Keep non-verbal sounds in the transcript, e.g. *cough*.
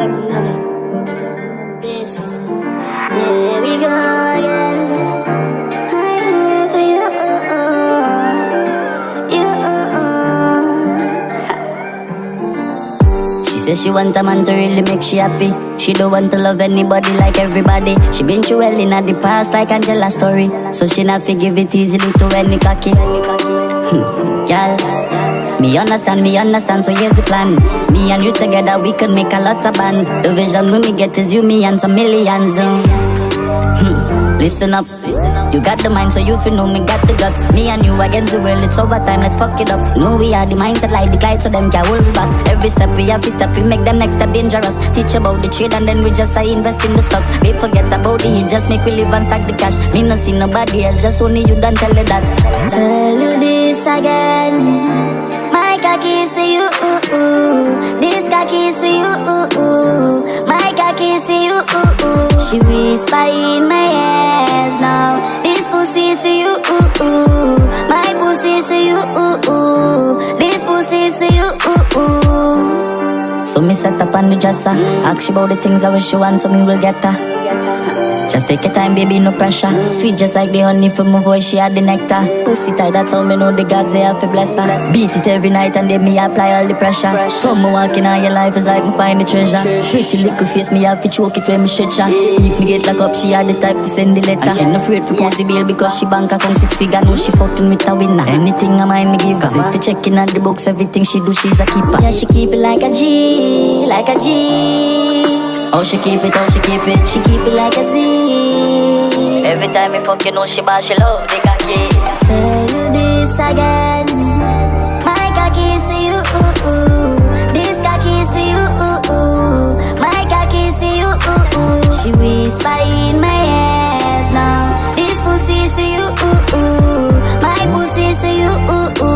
we go again. I'm here for you. You. She says she want a man to really make she happy. She don't want to love anybody like everybody. She been through hell in the past like Angela story. So she not forgive it easily to any cocky. *laughs* Girl me understand, me understand, so here's the plan. Me and you together, we could make a lot of bands. The vision we me get is you, me, and some millions. uh. Hmm, Listen up, listen. You got the mind, so you feel know me got the guts. Me and you against the world, it's overtime, let's fuck it up. No, we are the mindset like the Clyde, so them can hold back. Every step we have, we step, we make the next step dangerous. Teach about the trade, and then we just uh, invest in the stocks. We forget about heat, just make we live and stack the cash. Me no see nobody else, just only you done tell her that. Tell you this again. See you, this cocky see you, my cocky see you. She whisper in my ears now. This pussy see you, my pussy see you, this pussy see you. So me set up on the dresser, ask you about the things I wish you want, so me will get her. Just take your time, baby, no pressure. Sweet just like the honey from my voice, she had the nectar. Pussy tight, that's how me know the gods they have to bless her. Beat it every night and then me apply all the pressure. So me walking on your life is like me find the treasure. Pretty little face, me have to choke it when me stretch her. If me get locked up, she had the type to send the letter. And she not afraid for the bill because she bank account six figure. Know she fucking with a winner. Anything I mind me give. Cause if you checking on the books, everything she do, she's a keeper. Yeah, she keep it like a G, like a G. Oh, she keep it, oh, she keep it, she keep it like a Z. Every time we fuck, you know she bad, she love the cocky. Tell you this again, my cocky is you. This cocky is you. My cocky is you. She whisper in my ears now. This pussy is you. My pussy is you.